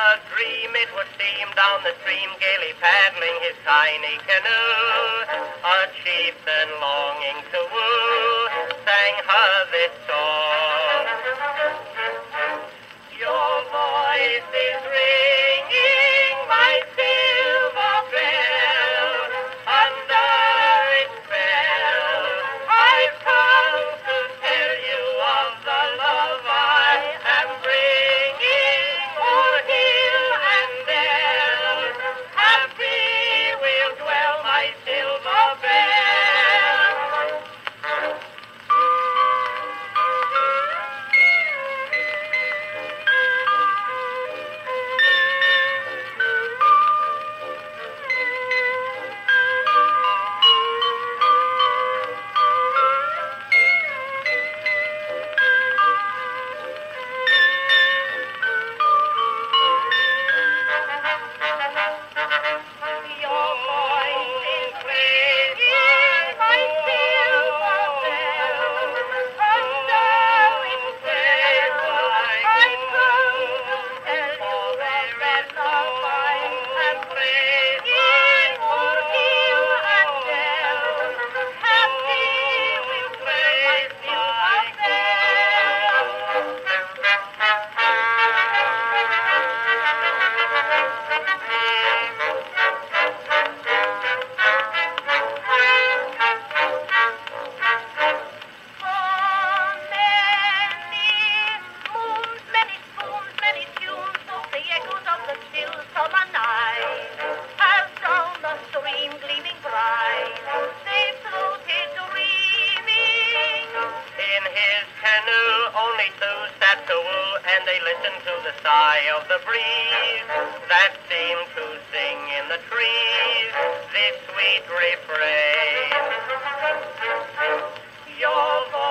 a dream it would seem down the stream, gaily paddling his tiny canoe. A chieftain longing to woo sang her this song. His canoe, only two sat woo, and they listened to the sigh of the breeze that seemed to sing in the trees this sweet refrain. Your voice